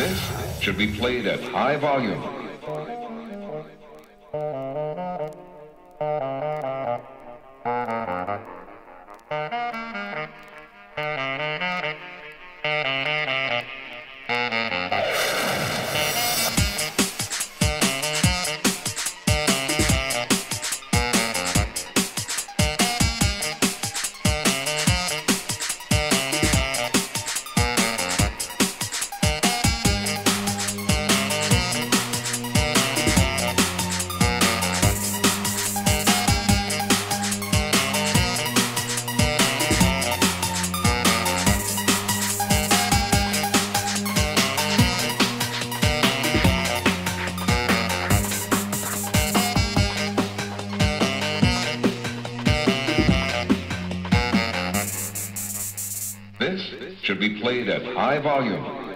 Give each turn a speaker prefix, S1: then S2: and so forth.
S1: This should be played at high volume. This should be played at high volume.